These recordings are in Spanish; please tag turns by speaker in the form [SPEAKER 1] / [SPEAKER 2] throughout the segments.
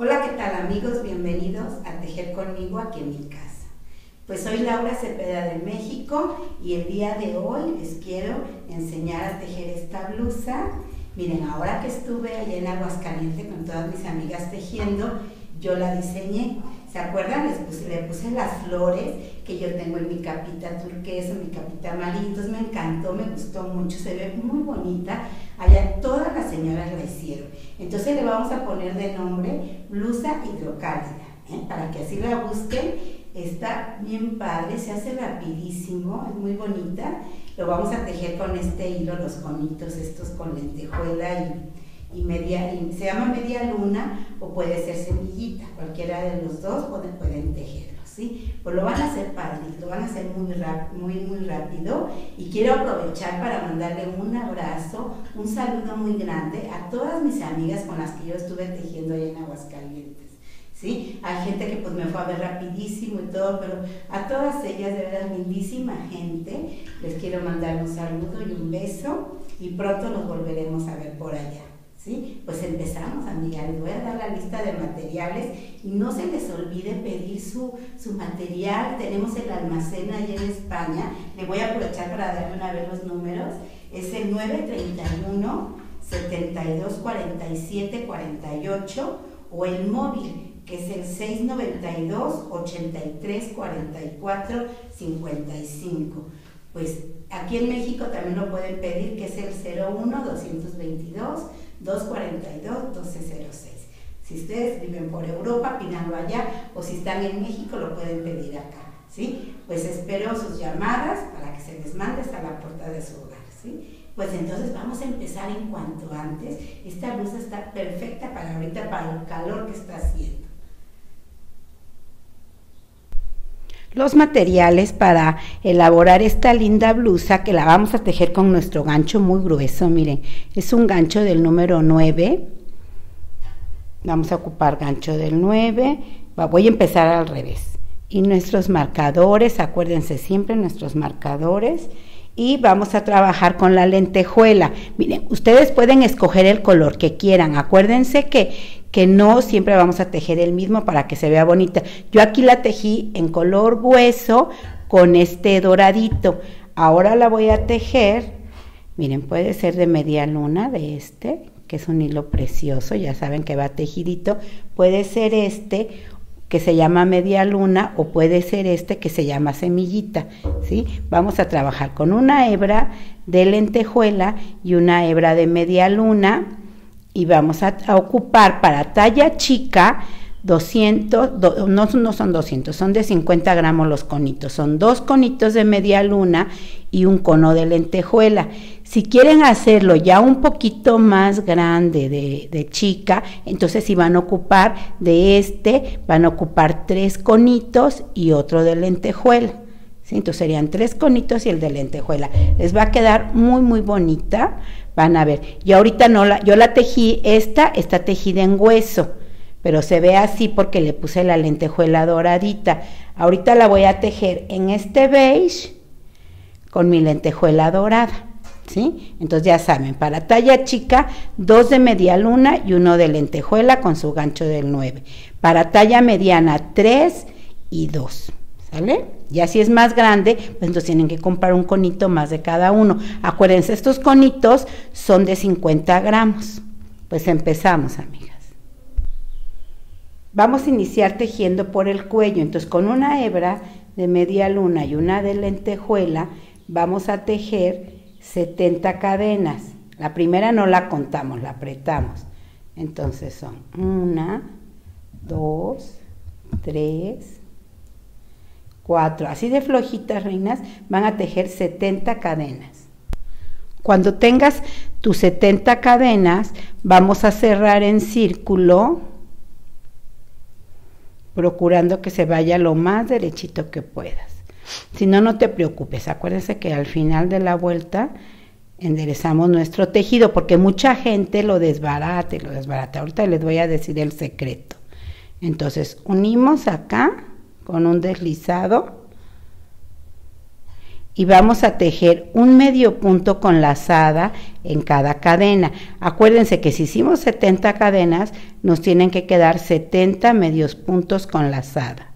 [SPEAKER 1] Hola, ¿qué tal amigos? Bienvenidos a Tejer conmigo aquí en mi casa. Pues soy Laura Cepeda de México y el día de hoy les quiero enseñar a tejer esta blusa. Miren, ahora que estuve allá en Aguascalientes con todas mis amigas tejiendo, yo la diseñé. ¿Se acuerdan? Les puse, le puse las flores que yo tengo en mi capita turquesa, mi capita amarilla. Entonces me encantó, me gustó mucho, se ve muy bonita. Allá todas las señoras la hicieron. Entonces le vamos a poner de nombre blusa hidrocálida, ¿eh? para que así la busquen. Está bien padre, se hace rapidísimo, es muy bonita. Lo vamos a tejer con este hilo, los conitos estos con lentejuela y y media, se llama media luna o puede ser semillita, cualquiera de los dos pueden, pueden tejerlo, ¿sí? Pues lo van a hacer padre, lo van a hacer muy, muy, muy rápido y quiero aprovechar para mandarle un abrazo, un saludo muy grande a todas mis amigas con las que yo estuve tejiendo ahí en Aguascalientes. ¿Sí? Hay gente que pues me fue a ver rapidísimo y todo, pero a todas ellas, de verdad, lindísima gente, les quiero mandar un saludo y un beso y pronto nos volveremos a ver por allá. ¿Sí? Pues empezamos, amiga. Les voy a dar la lista de materiales y no se les olvide pedir su, su material. Tenemos el almacén allí en España. Le voy a aprovechar para darle una vez los números. Es el 931 72 47 48 o el móvil que es el 692 83 44 55. Pues aquí en México también lo pueden pedir, que es el 01 222 242-1206. Si ustedes viven por Europa, pídanlo allá, o si están en México, lo pueden pedir acá, ¿sí? Pues espero sus llamadas para que se les mande hasta la puerta de su hogar, ¿sí? Pues entonces vamos a empezar en cuanto antes. Esta blusa está perfecta para ahorita, para el calor que está haciendo. Los materiales para elaborar esta linda blusa que la vamos a tejer con nuestro gancho muy grueso. Miren, es un gancho del número 9. Vamos a ocupar gancho del 9. Voy a empezar al revés. Y nuestros marcadores, acuérdense siempre nuestros marcadores y vamos a trabajar con la lentejuela. Miren, ustedes pueden escoger el color que quieran. Acuérdense que, que no siempre vamos a tejer el mismo para que se vea bonita. Yo aquí la tejí en color hueso con este doradito. Ahora la voy a tejer, miren, puede ser de media luna de este, que es un hilo precioso, ya saben que va tejidito. Puede ser este que se llama media luna o puede ser este que se llama semillita, ¿sí? Vamos a trabajar con una hebra de lentejuela y una hebra de media luna y vamos a, ocupar para talla chica 200, no, no son 200, son de 50 gramos los conitos, son dos conitos de media luna y un cono de lentejuela. Si quieren hacerlo ya un poquito más grande de, chica, entonces si van a ocupar de este, van a ocupar tres conitos y otro de lentejuela. Entonces serían tres conitos y el de lentejuela. Les va a quedar muy, muy bonita. Van a ver. Yo ahorita no la, yo la tejí, esta está tejida en hueso pero se ve así porque le puse la lentejuela doradita. Ahorita la voy a tejer en este beige con mi lentejuela dorada. ¿Sí? Entonces ya saben, para talla chica, dos de media luna y uno de lentejuela con su gancho del 9. Para talla mediana, tres y dos. ¿Sale? Y así es más grande, pues entonces tienen que comprar un conito más de cada uno. Acuérdense, estos conitos son de 50 gramos. Pues empezamos, amigas. Vamos a iniciar tejiendo por el cuello. Entonces, con una hebra de media luna y una de lentejuela, vamos a tejer 70 cadenas. La primera no la contamos, la apretamos. Entonces son una, dos, tres, cuatro. Así de flojitas, reinas, van a tejer 70 cadenas. Cuando tengas tus 70 cadenas, vamos a cerrar en círculo, procurando que se vaya lo más derechito que puedas. Si no, no te preocupes. Acuérdense que al final de la vuelta enderezamos nuestro tejido porque mucha gente lo desbarata y lo desbarata. Ahorita les voy a decir el secreto. Entonces, unimos acá con un deslizado y vamos a tejer un medio punto con lazada en cada cadena. Acuérdense que si hicimos 70 cadenas, nos tienen que quedar 70 medios puntos con lazada.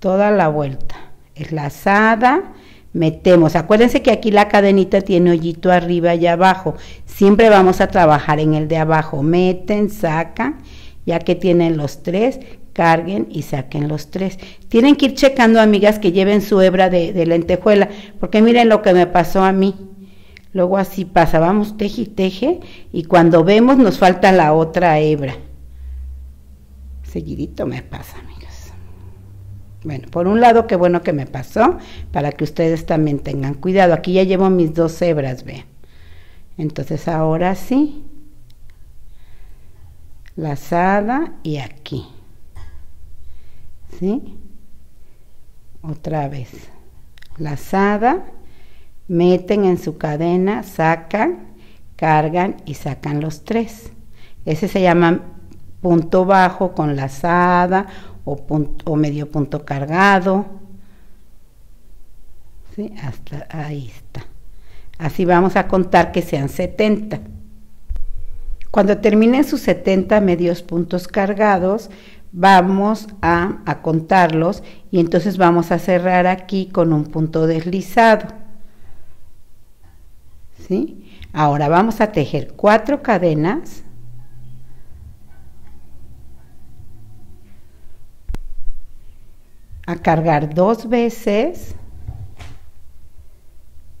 [SPEAKER 1] Toda la vuelta. Es lazada, metemos. Acuérdense que aquí la cadenita tiene hoyito arriba y abajo. Siempre vamos a trabajar en el de abajo. Meten, sacan, ya que tienen los tres, carguen y saquen los tres. Tienen que ir checando, amigas, que lleven su hebra de, lentejuela, porque miren lo que me pasó a mí. Luego así pasa, vamos teje y teje, y cuando vemos nos falta la otra hebra. Seguidito me pasa, amigas. Bueno, por un lado, qué bueno que me pasó, para que ustedes también tengan cuidado. Aquí ya llevo mis dos hebras, vean. Entonces ahora sí, lazada y aquí. ¿Sí? Otra vez. Lazada, meten en su cadena, sacan, cargan y sacan los tres. Ese se llama punto bajo con lazada o, punto, o medio punto cargado. ¿Sí? Hasta ahí está. Así vamos a contar que sean 70. Cuando terminen sus 70 medios puntos cargados, vamos a, contarlos y entonces vamos a cerrar aquí con un punto deslizado. ¿Sí? Ahora vamos a tejer cuatro cadenas. A cargar dos veces,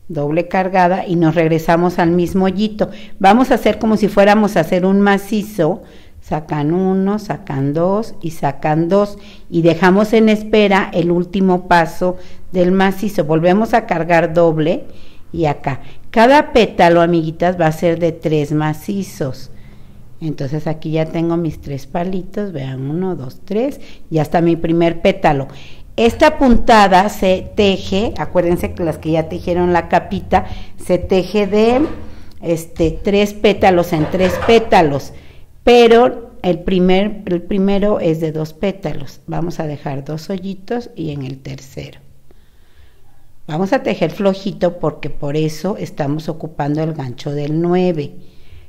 [SPEAKER 1] doble cargada y nos regresamos al mismo hoyito. Vamos a hacer como si fuéramos a hacer un macizo sacan uno, sacan dos y sacan dos y dejamos en espera el último paso del macizo. Volvemos a cargar doble y acá. Cada pétalo, amiguitas, va a ser de tres macizos. Entonces aquí ya tengo mis tres palitos, vean, uno, dos, tres, y hasta mi primer pétalo. Esta puntada se teje, acuérdense que las que ya tejieron la capita, se teje de este, tres pétalos en tres pétalos pero el, primer, el primero es de dos pétalos. Vamos a dejar dos hoyitos y en el tercero. Vamos a tejer flojito porque por eso estamos ocupando el gancho del 9.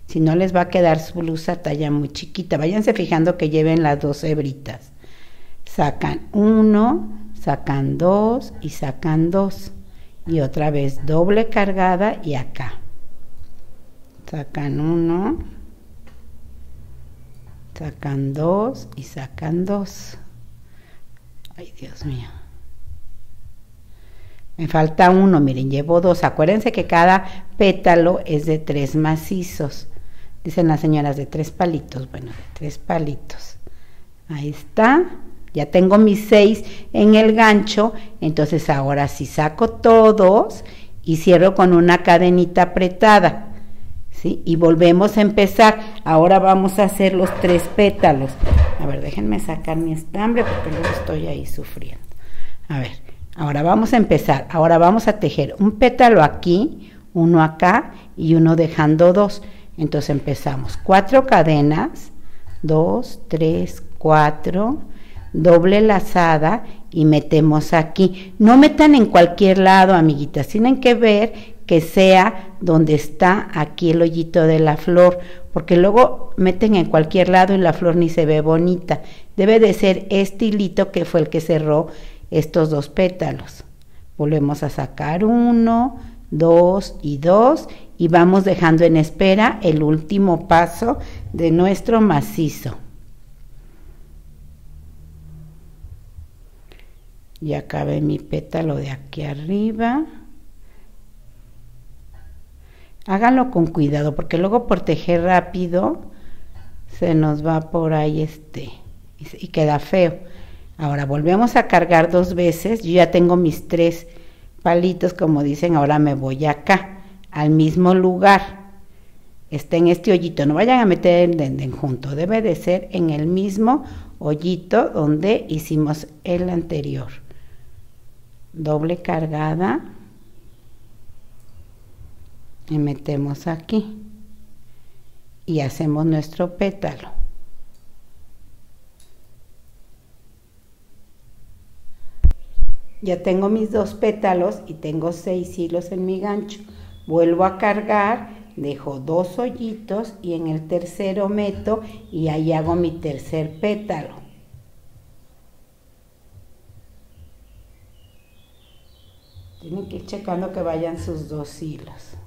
[SPEAKER 1] Si no les va a quedar su blusa talla muy chiquita. Váyanse fijando que lleven las dos hebritas. Sacan uno, sacan dos y sacan dos. Y otra vez doble cargada y acá. Sacan uno, Sacan dos y sacan dos. Ay, Dios mío. Me falta uno, miren, llevo dos. Acuérdense que cada pétalo es de tres macizos. Dicen las señoras de tres palitos. Bueno, de tres palitos. Ahí está. Ya tengo mis seis en el gancho. Entonces ahora sí saco todos y cierro con una cadenita apretada. Y volvemos a empezar. Ahora vamos a hacer los tres pétalos. A ver, déjenme sacar mi estambre porque luego estoy ahí sufriendo. A ver, ahora vamos a empezar. Ahora vamos a tejer un pétalo aquí, uno acá y uno dejando dos. Entonces empezamos cuatro cadenas, dos, tres, cuatro, doble lazada y metemos aquí. No metan en cualquier lado, amiguitas, tienen que ver que sea donde está aquí el hoyito de la flor, porque luego meten en cualquier lado y la flor ni se ve bonita. Debe de ser este hilito que fue el que cerró estos dos pétalos. Volvemos a sacar uno, dos y dos y vamos dejando en espera el último paso de nuestro macizo. Y acabé mi pétalo de aquí arriba. Háganlo con cuidado, porque luego por tejer rápido se nos va por ahí este y, queda feo. Ahora volvemos a cargar dos veces. Yo ya tengo mis tres palitos, como dicen, ahora me voy acá, al mismo lugar. Está en este hoyito, no vayan a meter el denden junto, debe de ser en el mismo hoyito donde hicimos el anterior. Doble cargada y metemos aquí y hacemos nuestro pétalo. Ya tengo mis dos pétalos y tengo seis hilos en mi gancho. Vuelvo a cargar, dejo dos hoyitos y en el tercero meto y ahí hago mi tercer pétalo. Tienen que ir checando que vayan sus dos hilos.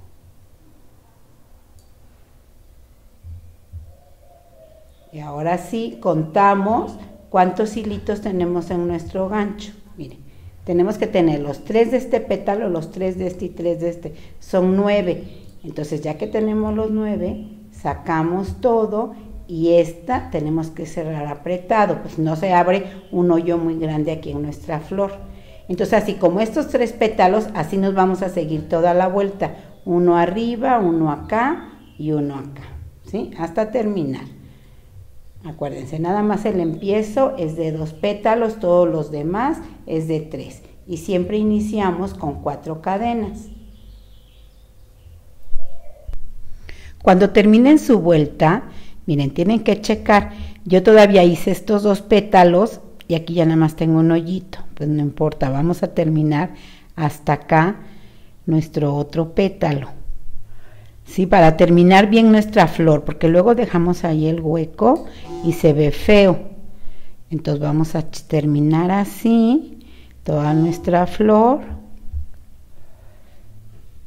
[SPEAKER 1] Y ahora sí, contamos cuántos hilitos tenemos en nuestro gancho. Miren, tenemos que tener los tres de este pétalo, los tres de este y tres de este. Son nueve. Entonces, ya que tenemos los nueve, sacamos todo y esta tenemos que cerrar apretado, pues no se abre un hoyo muy grande aquí en nuestra flor. Entonces, así como estos tres pétalos, así nos vamos a seguir toda la vuelta. Uno arriba, uno acá y uno acá, ¿sí? Hasta terminar. Acuérdense, nada más el empiezo es de dos pétalos, todos los demás es de tres. Y siempre iniciamos con cuatro cadenas. Cuando terminen su vuelta, miren, tienen que checar. Yo todavía hice estos dos pétalos y aquí ya nada más tengo un hoyito. Pues no importa, vamos a terminar hasta acá nuestro otro pétalo. ¿Sí? Para terminar bien nuestra flor, porque luego dejamos ahí el hueco y se ve feo. Entonces vamos a terminar así toda nuestra flor.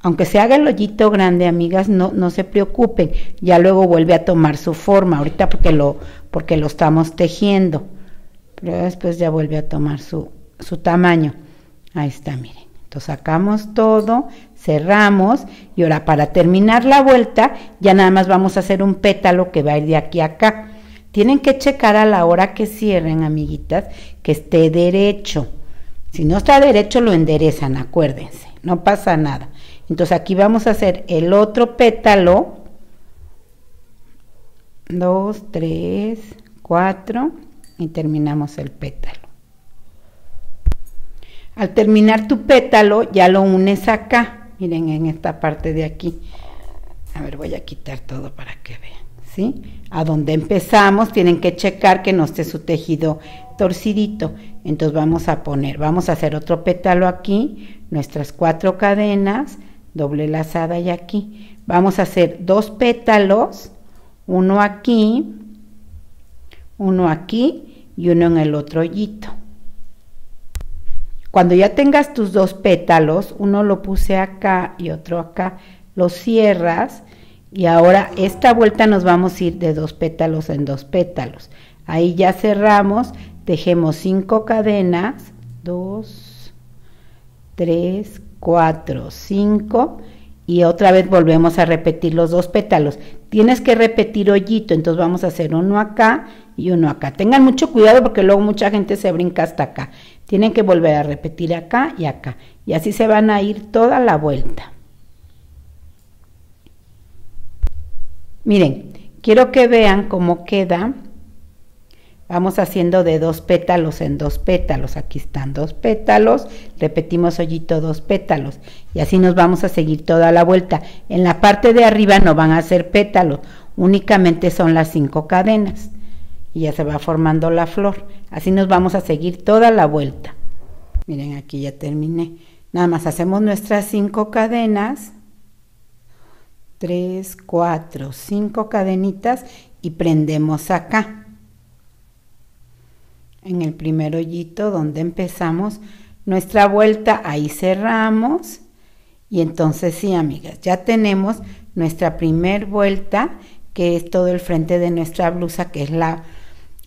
[SPEAKER 1] Aunque se haga el hoyito grande, amigas, no, no se preocupen. Ya luego vuelve a tomar su forma, ahorita porque lo, porque lo estamos tejiendo. Pero después ya vuelve a tomar su, su tamaño. Ahí está, miren. Entonces sacamos todo, cerramos y ahora para terminar la vuelta ya nada más vamos a hacer un pétalo que va a ir de aquí a acá. Tienen que checar a la hora que cierren, amiguitas, que esté derecho. Si no está derecho, lo enderezan, acuérdense, no pasa nada. Entonces aquí vamos a hacer el otro pétalo. Dos, tres, cuatro y terminamos el pétalo. Al terminar tu pétalo, ya lo unes acá miren en esta parte de aquí. A ver, voy a quitar todo para que vean, ¿sí? A donde empezamos tienen que checar que no esté su tejido torcidito. Entonces vamos a poner, vamos a hacer otro pétalo aquí, nuestras cuatro cadenas, doble lazada y aquí. Vamos a hacer dos pétalos, uno aquí, uno aquí y uno en el otro hoyito. Cuando ya tengas tus dos pétalos, uno lo puse acá y otro acá, lo cierras y ahora esta vuelta nos vamos a ir de dos pétalos en dos pétalos. Ahí ya cerramos, dejemos cinco cadenas, dos, tres, cuatro, cinco y otra vez volvemos a repetir los dos pétalos. Tienes que repetir hoyito, entonces vamos a hacer uno acá y uno acá. Tengan mucho cuidado porque luego mucha gente se brinca hasta acá. Tienen que volver a repetir acá y acá. Y así se van a ir toda la vuelta. Miren, quiero que vean cómo queda. Vamos haciendo de dos pétalos en dos pétalos. Aquí están dos pétalos. Repetimos hoyito dos pétalos. Y así nos vamos a seguir toda la vuelta. En la parte de arriba no van a ser pétalos. Únicamente son las cinco cadenas y ya se va formando la flor. Así nos vamos a seguir toda la vuelta. Miren, aquí ya terminé. Nada más hacemos nuestras cinco cadenas. Tres, cuatro, cinco cadenitas y prendemos acá. En el primer hoyito donde empezamos nuestra vuelta, ahí cerramos. Y entonces sí, amigas, ya tenemos nuestra primer vuelta, que es todo el frente de nuestra blusa, que es la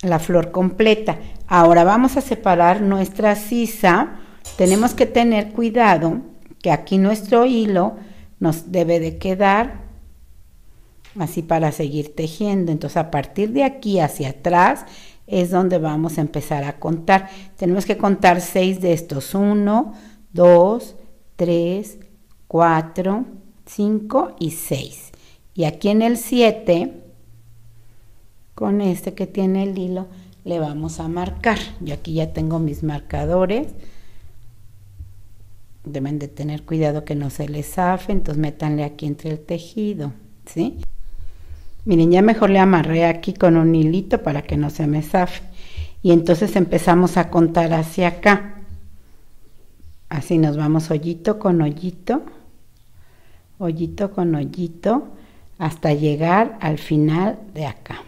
[SPEAKER 1] la flor completa. Ahora vamos a separar nuestra sisa. Tenemos que tener cuidado que aquí nuestro hilo nos debe de quedar así para seguir tejiendo. Entonces a partir de aquí hacia atrás es donde vamos a empezar a contar. Tenemos que contar seis de estos. Uno, dos, tres, cuatro, cinco y seis. Y aquí en el siete con este que tiene el hilo le vamos a marcar. Yo aquí ya tengo mis marcadores. Deben de tener cuidado que no se les zafe, entonces métanle aquí entre el tejido, ¿sí? Miren, ya mejor le amarré aquí con un hilito para que no se me zafe. Y entonces empezamos a contar hacia acá. Así nos vamos hoyito con hoyito, hoyito con hoyito, hasta llegar al final de acá.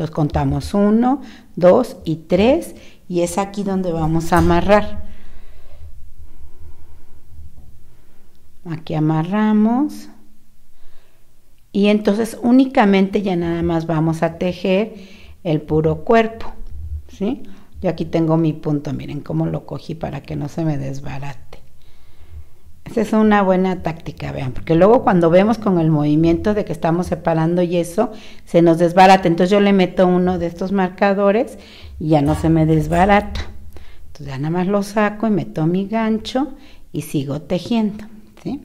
[SPEAKER 1] Entonces contamos uno, dos y tres y es aquí donde vamos a amarrar. Aquí amarramos y entonces únicamente ya nada más vamos a tejer el puro cuerpo, ¿sí? Yo aquí tengo mi punto, miren cómo lo cogí para que no se me desbarate. Esa es una buena táctica, vean, porque luego cuando vemos con el movimiento de que estamos separando y eso, se nos desbarata. Entonces yo le meto uno de estos marcadores y ya no se me desbarata. Entonces ya nada más lo saco y meto mi gancho y sigo tejiendo, ¿sí?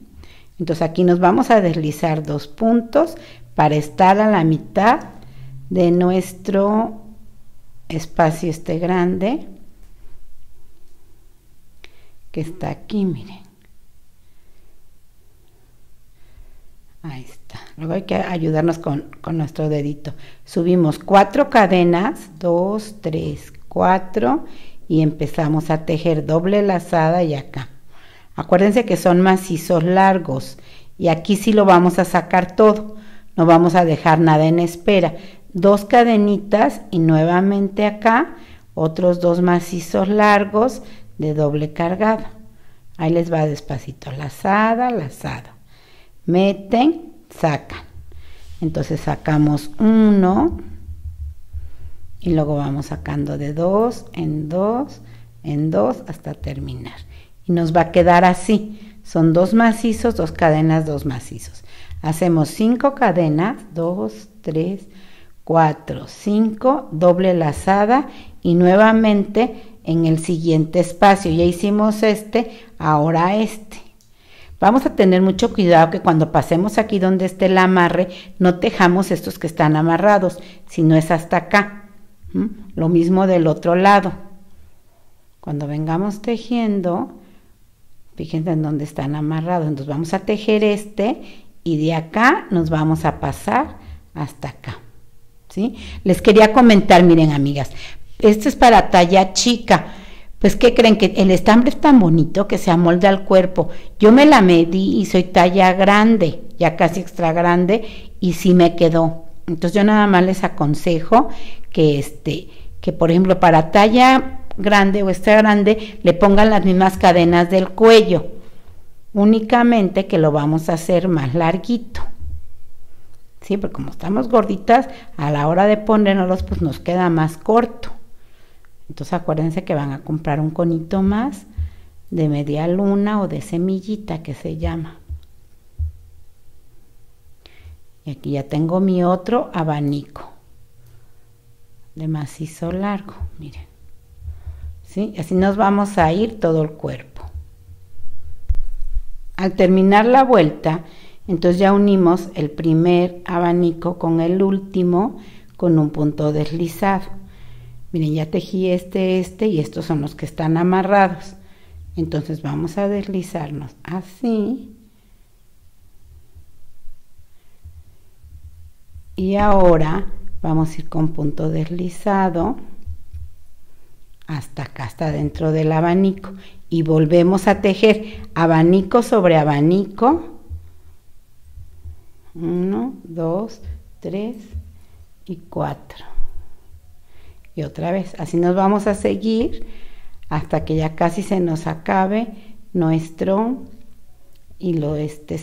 [SPEAKER 1] Entonces aquí nos vamos a deslizar dos puntos para estar a la mitad de nuestro espacio este grande que está aquí, miren. Ahí está. Luego hay que ayudarnos con, nuestro dedito. Subimos cuatro cadenas, dos, tres, cuatro, y empezamos a tejer doble lazada y acá. Acuérdense que son macizos largos y aquí sí lo vamos a sacar todo. No vamos a dejar nada en espera dos cadenitas y nuevamente acá otros dos macizos largos de doble cargado. Ahí les va despacito, lazada, lazada. Meten, sacan. Entonces sacamos uno y luego vamos sacando de dos en dos en dos hasta terminar. Y nos va a quedar así. Son dos macizos, dos cadenas, dos macizos. Hacemos cinco cadenas, dos, tres, 4, 5, doble lazada y nuevamente en el siguiente espacio. Ya hicimos este, ahora este. Vamos a tener mucho cuidado que cuando pasemos aquí donde esté el amarre, no tejamos estos que están amarrados, sino es hasta acá. Lo mismo del otro lado. Cuando vengamos tejiendo, fíjense en dónde están amarrados. Entonces vamos a tejer este y de acá nos vamos a pasar hasta acá. Les quería comentar, miren amigas, esto es para talla chica. Pues, ¿qué creen? Que el estambre es tan bonito que se amolda al cuerpo. Yo me la medí y soy talla grande, ya casi extra grande, y sí me quedó. Entonces yo nada más les aconsejo que este, que por ejemplo para talla grande o extra grande le pongan las mismas cadenas del cuello. Únicamente que lo vamos a hacer más larguito. Sí, como estamos gorditas, a la hora de ponernos pues nos queda más corto. Entonces acuérdense que van a comprar un conito más de media luna o de semillita que se llama. Y aquí ya tengo mi otro abanico de macizo largo, miren. ¿Sí? Así nos vamos a ir todo el cuerpo. Al terminar la vuelta, entonces ya unimos el primer abanico con el último con un punto deslizado. Miren, ya tejí este, este y estos son los que están amarrados. Entonces vamos a deslizarnos así. Y ahora vamos a ir con punto deslizado hasta acá, hasta dentro del abanico. Y volvemos a tejer abanico sobre abanico 1, 2, 3 y 4. Y otra vez, así nos vamos a seguir hasta que ya casi se nos acabe nuestro hilo este.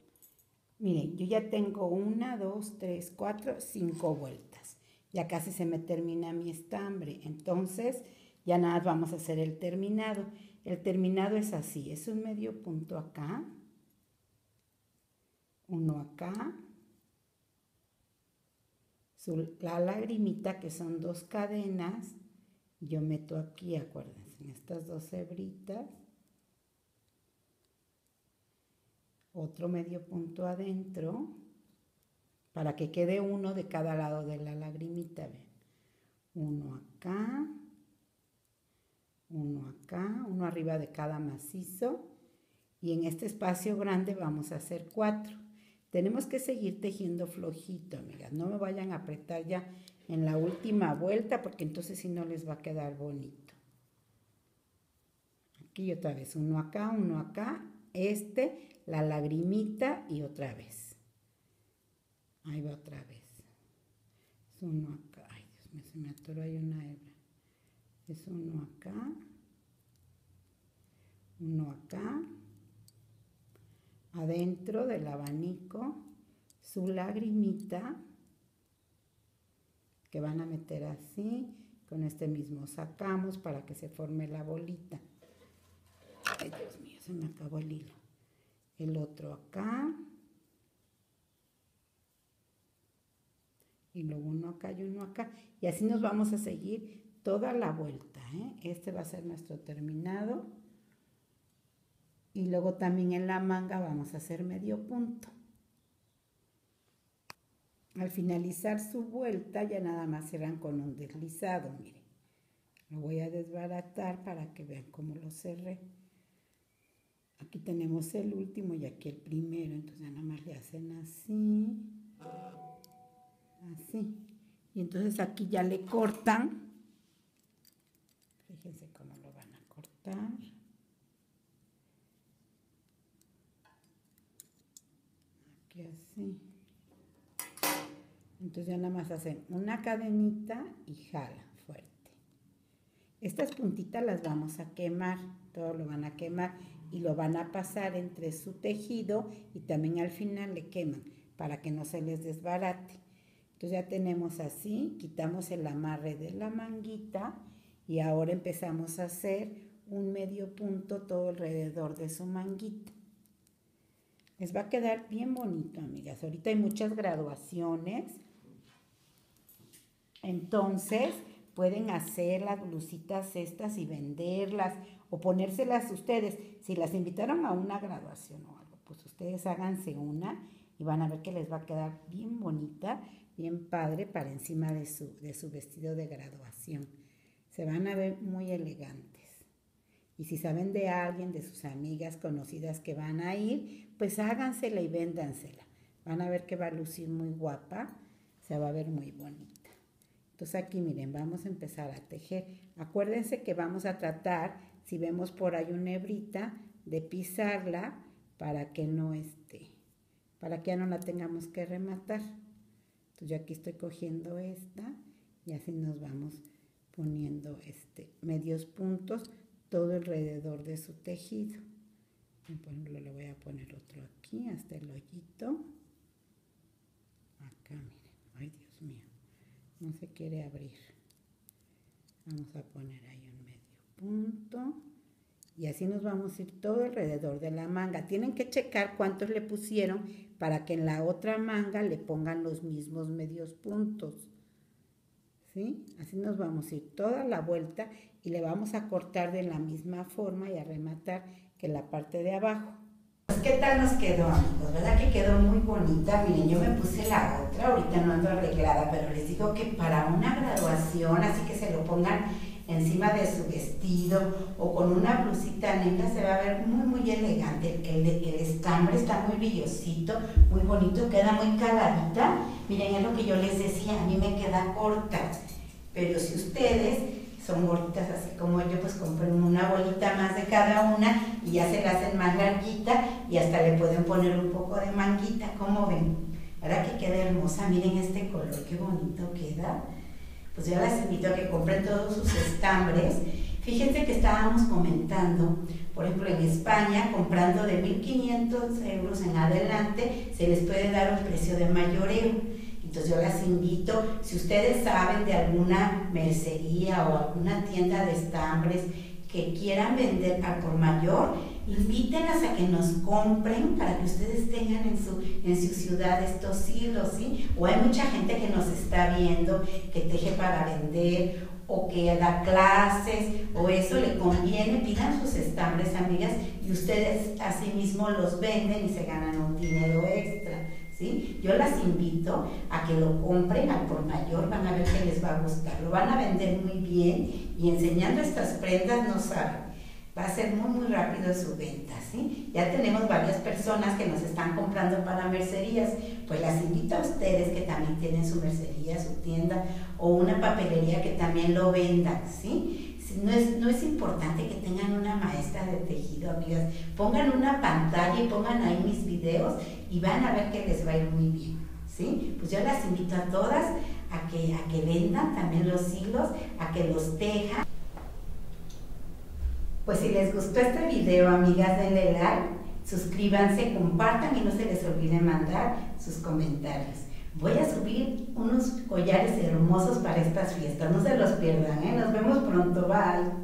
[SPEAKER 1] Miren, yo ya tengo una, dos, tres, cuatro, cinco vueltas. Ya casi se me termina mi estambre. Entonces, ya nada vamos a hacer el terminado. El terminado es así, es un medio punto acá, uno acá, la lagrimita, que son dos cadenas, yo meto aquí, acuérdense, en estas dos hebritas, otro medio punto adentro, para que quede uno de cada lado de la lagrimita, ven. Uno acá, uno acá, uno arriba de cada macizo, y en este espacio grande vamos a hacer cuatro. Tenemos que seguir tejiendo flojito, amigas. No me vayan a apretar ya en la última vuelta porque entonces si no les va a quedar bonito. Aquí otra vez, uno acá, uno acá, este, la lagrimita y otra vez. Ahí va otra vez. Es uno acá. Ay, Dios mío, se me atoró ahí una hebra. Es uno acá. Uno acá. Adentro del abanico, su lagrimita que van a meter así. Con este mismo sacamos para que se forme la bolita. Ay, Dios mío, se me acabó el hilo. El otro acá. Y luego uno acá y uno acá. Y así nos vamos a seguir toda la vuelta. ¿eh? Este va a ser nuestro terminado. Y luego también en la manga vamos a hacer medio punto. Al finalizar su vuelta ya nada más serán con un deslizado, miren. Lo voy a desbaratar para que vean cómo lo cerré. Aquí tenemos el último y aquí el primero, entonces nada más le hacen así, así. Y entonces aquí ya le cortan. Fíjense cómo lo van a cortar. Entonces ya nada más hacen una cadenita y jala fuerte. Estas puntitas las vamos a quemar, todo lo van a quemar y lo van a pasar entre su tejido y también al final le queman para que no se les desbarate. Entonces ya tenemos así, quitamos el amarre de la manguita y ahora empezamos a hacer un medio punto todo alrededor de su manguita. Les va a quedar bien bonito, amigas. Ahorita hay muchas graduaciones. Entonces, pueden hacer las blusitas estas y venderlas o ponérselas ustedes. Si las invitaron a una graduación o algo, pues ustedes háganse una y van a ver que les va a quedar bien bonita, bien padre para encima de su, de su vestido de graduación. Se van a ver muy elegantes. Y si saben de alguien, de sus amigas conocidas que van a ir, pues hágansela y véndansela. Van a ver que va a lucir muy guapa, se va a ver muy bonita. Entonces aquí miren, vamos a empezar a tejer. Acuérdense que vamos a tratar, si vemos por ahí una hebrita, de pisarla para que no esté, para que ya no la tengamos que rematar. Entonces yo aquí estoy cogiendo esta y así nos vamos poniendo este medios puntos todo alrededor de su tejido. Por ejemplo, le voy a poner otro aquí, hasta el hoyito. Acá, miren. Ay, Dios mío no se quiere abrir. Vamos a poner ahí un medio punto. Y así nos vamos a ir todo alrededor de la manga. Tienen que checar cuántos le pusieron para que en la otra manga le pongan los mismos medios puntos. ¿Sí? Así nos vamos a ir toda la vuelta y le vamos a cortar de la misma forma y a rematar que la parte de abajo. ¿Qué tal nos quedó, amigos? ¿Verdad que quedó muy bonita? Miren, yo me puse la otra, ahorita no ando arreglada, pero les digo que para una graduación, así que se lo pongan encima de su vestido o con una blusita negra, se va a ver muy, muy elegante. El, el estambre está muy brillosito, muy bonito, queda muy caladita. Miren, es lo que yo les decía, a mí me queda corta, pero si ustedes son gorditas así como yo, pues compren una bolita más de cada una y ya se la hacen más larguita y hasta le pueden poner un poco de manguita, como ven. Ahora que queda hermosa, miren este color, qué bonito queda. Pues yo las invito a que compren todos sus estambres. Fíjense que estábamos comentando, por ejemplo, en España, comprando de 1.500 euros en adelante, se les puede dar un precio de mayoreo. Entonces yo las invito, si ustedes saben de alguna mercería o alguna tienda de estambres que quieran vender al por mayor, invítenlas a que nos compren para que ustedes tengan en su, en su ciudad estos hilos, ¿sí? O hay mucha gente que nos está viendo, que teje para vender o que da clases o eso le conviene, pidan sus estambres, amigas, y ustedes así mismo los venden y se ganan un dinero extra. Yo las invito a que lo compren al por mayor, van a ver que les va a gustar, lo van a vender muy bien y enseñando estas prendas no saben. Va a ser muy, muy rápido su venta, ¿sí? Ya tenemos varias personas que nos están comprando para mercerías, pues las invito a ustedes que también tienen su mercería, su tienda o una papelería que también lo vendan, ¿sí? No es, no es importante que tengan una maestra de tejido, amigas. Pongan una pantalla y pongan ahí mis videos y van a ver que les va a ir muy bien. ¿sí? Pues yo las invito a todas a que, a que vendan también los hilos, a que los tejan. Pues si les gustó este video, amigas, denle like, suscríbanse, compartan y no se les olvide mandar sus comentarios. Voy a subir unos collares hermosos para estas fiestas, no se los pierdan, ¿eh? Nos vemos pronto, bye.